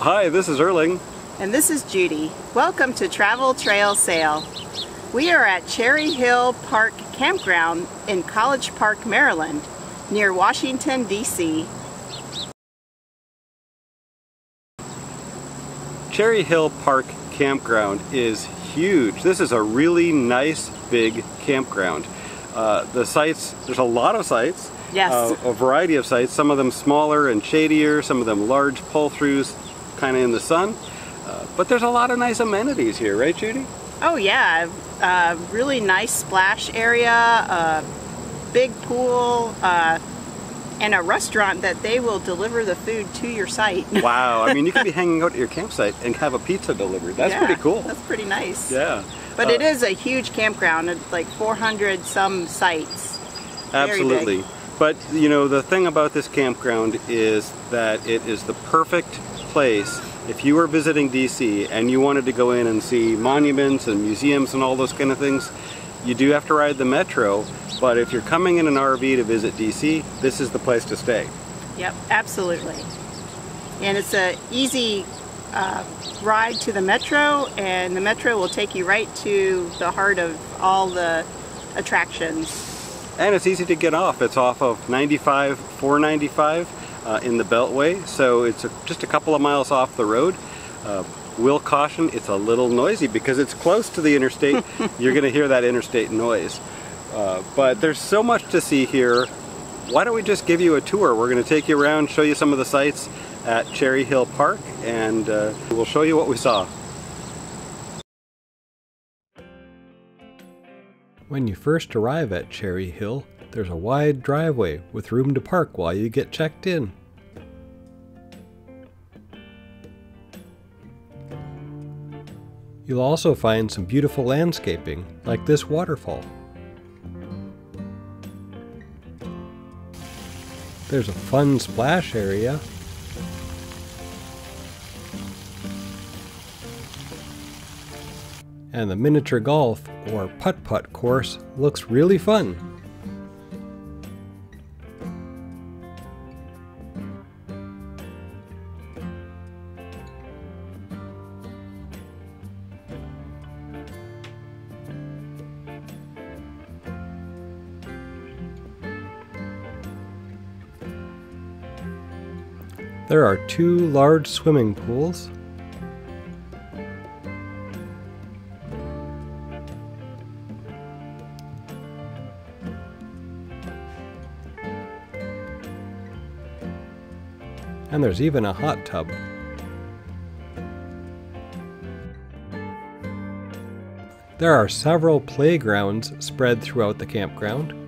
Hi, this is Erling. And this is Judy. Welcome to Travel Trail Sail. We are at Cherry Hill Park Campground in College Park, Maryland, near Washington, D.C. Cherry Hill Park Campground is huge. This is a really nice big campground. Uh, the sites, there's a lot of sites. Yes. Uh, a variety of sites, some of them smaller and shadier, some of them large pull-throughs kind of in the sun. Uh, but there's a lot of nice amenities here, right Judy? Oh yeah, uh, really nice splash area, a big pool, uh, and a restaurant that they will deliver the food to your site. wow, I mean you can be hanging out at your campsite and have a pizza delivered. That's yeah, pretty cool. That's pretty nice. Yeah. But it is a huge campground, it's like 400 some sites. Absolutely. But you know, the thing about this campground is that it is the perfect place if you were visiting DC and you wanted to go in and see monuments and museums and all those kind of things, you do have to ride the metro. But if you're coming in an RV to visit DC, this is the place to stay. Yep, absolutely. And it's a easy uh, ride to the metro, and the metro will take you right to the heart of all the attractions. And it's easy to get off. It's off of 95, 495 uh, in the Beltway, so it's a, just a couple of miles off the road. Uh, will caution, it's a little noisy because it's close to the interstate. You're going to hear that interstate noise. Uh, but there's so much to see here. Why don't we just give you a tour? We're going to take you around, show you some of the sights at Cherry Hill Park, and uh, we'll show you what we saw. When you first arrive at Cherry Hill, there's a wide driveway with room to park while you get checked in. You'll also find some beautiful landscaping, like this waterfall. There's a fun splash area and the miniature golf or putt-putt course looks really fun. There are two large swimming pools and there's even a hot tub. There are several playgrounds spread throughout the campground.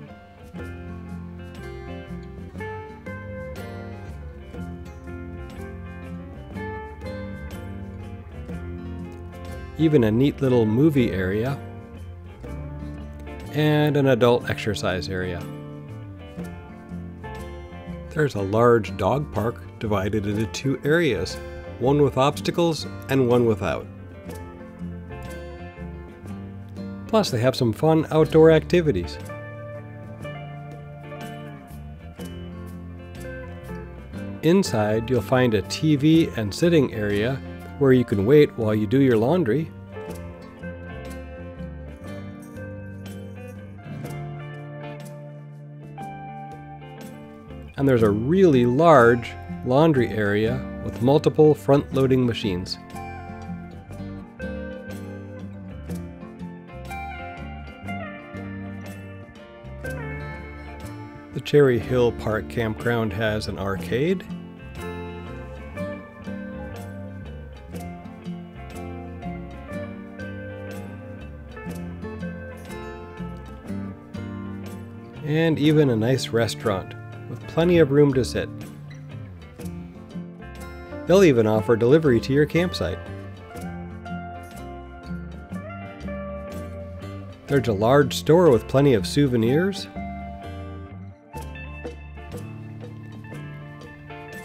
Even a neat little movie area and an adult exercise area. There's a large dog park divided into two areas, one with obstacles and one without. Plus, they have some fun outdoor activities. Inside, you'll find a TV and sitting area where you can wait while you do your laundry and there's a really large laundry area with multiple front-loading machines. The Cherry Hill Park Campground has an arcade, and even a nice restaurant with plenty of room to sit. They'll even offer delivery to your campsite. There's a large store with plenty of souvenirs,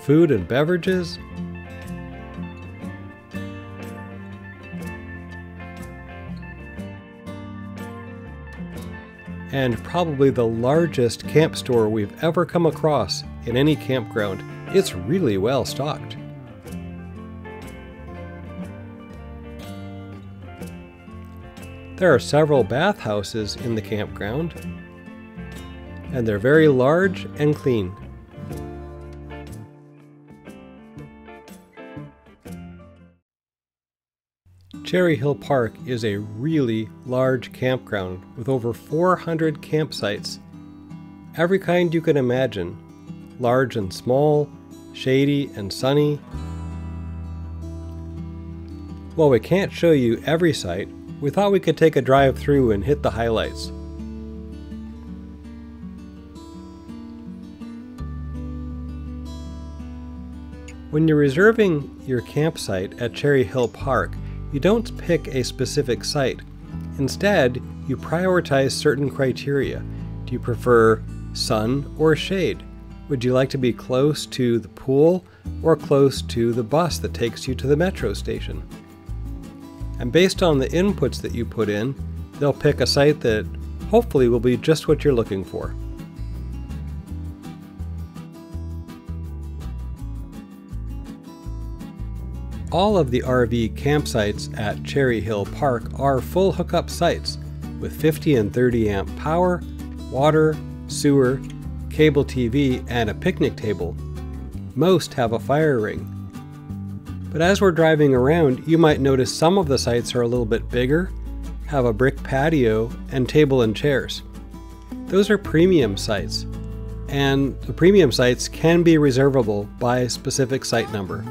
food and beverages, and probably the largest camp store we've ever come across in any campground. It's really well stocked. There are several bathhouses in the campground, and they're very large and clean. Cherry Hill Park is a really large campground with over 400 campsites. Every kind you can imagine large and small, shady and sunny. While we can't show you every site, we thought we could take a drive through and hit the highlights. When you're reserving your campsite at Cherry Hill Park, you don't pick a specific site. Instead, you prioritize certain criteria. Do you prefer sun or shade? Would you like to be close to the pool or close to the bus that takes you to the metro station? And based on the inputs that you put in, they'll pick a site that hopefully will be just what you're looking for. All of the RV campsites at Cherry Hill Park are full hookup sites with 50 and 30 amp power, water, sewer, cable TV, and a picnic table. Most have a fire ring. But as we're driving around, you might notice some of the sites are a little bit bigger, have a brick patio, and table and chairs. Those are premium sites, and the premium sites can be reservable by a specific site number.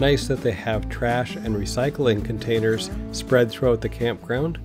Nice that they have trash and recycling containers spread throughout the campground.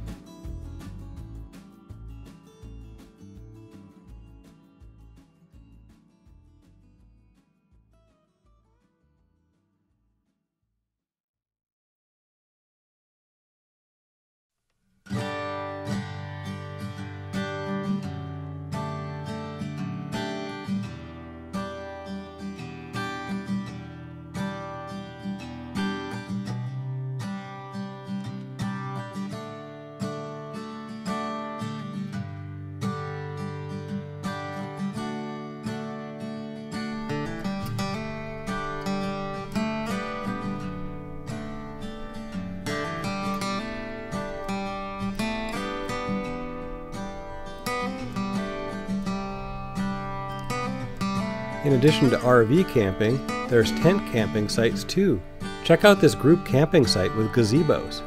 In addition to RV camping, there's tent camping sites too. Check out this group camping site with gazebos.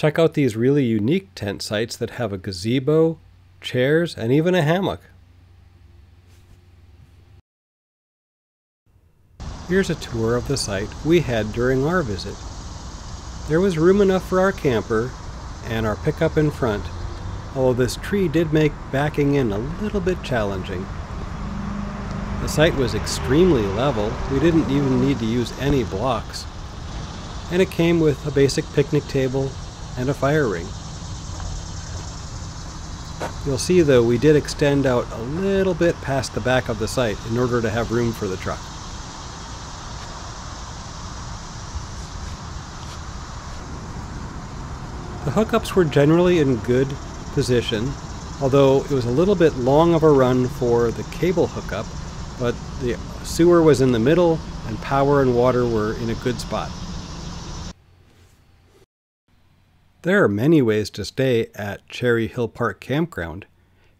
Check out these really unique tent sites that have a gazebo, chairs, and even a hammock. Here's a tour of the site we had during our visit. There was room enough for our camper and our pickup in front, although this tree did make backing in a little bit challenging. The site was extremely level, we didn't even need to use any blocks. And it came with a basic picnic table, and a fire ring. You'll see though we did extend out a little bit past the back of the site in order to have room for the truck. The hookups were generally in good position, although it was a little bit long of a run for the cable hookup. but the sewer was in the middle and power and water were in a good spot. There are many ways to stay at Cherry Hill Park Campground.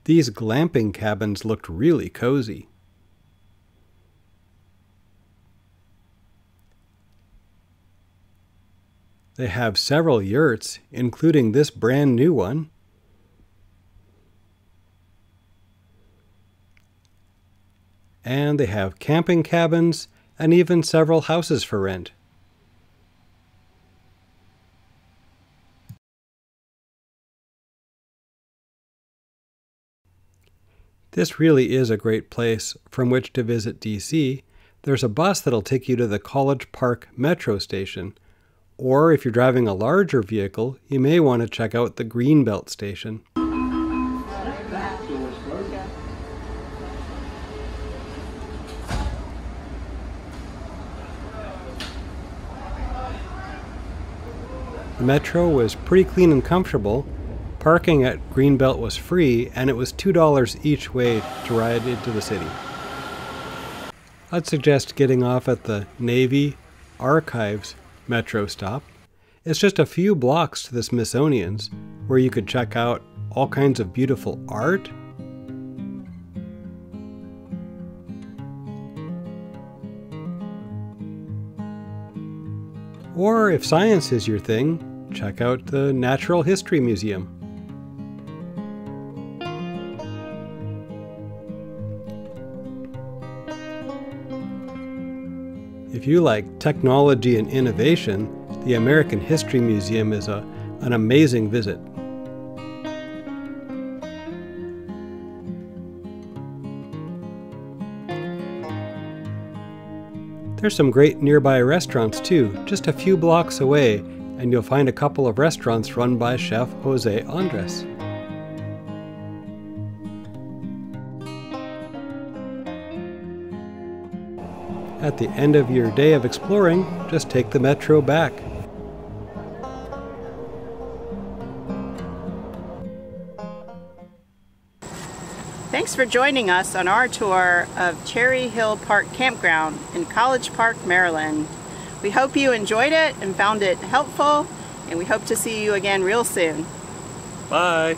These glamping cabins looked really cozy. They have several yurts, including this brand new one. And they have camping cabins and even several houses for rent. This really is a great place from which to visit DC. There's a bus that'll take you to the College Park Metro Station, or if you're driving a larger vehicle, you may want to check out the Greenbelt station. The metro was pretty clean and comfortable. Parking at Greenbelt was free, and it was $2 each way to ride into the city. I'd suggest getting off at the Navy Archives metro stop. It's just a few blocks to the Smithsonian's, where you could check out all kinds of beautiful art. Or if science is your thing, check out the Natural History Museum. If you like technology and innovation, the American History Museum is a, an amazing visit. There's some great nearby restaurants too, just a few blocks away, and you'll find a couple of restaurants run by chef Jose Andres. At the end of your day of exploring, just take the metro back. Thanks for joining us on our tour of Cherry Hill Park Campground in College Park, Maryland. We hope you enjoyed it and found it helpful, and we hope to see you again real soon. Bye.